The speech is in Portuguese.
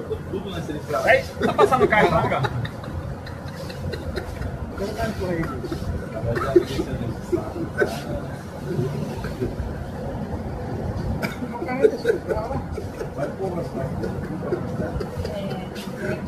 Foi tudo nessa estrada. É isso? Tá passando carro lá, cara? Vai pôr, vai. É, é,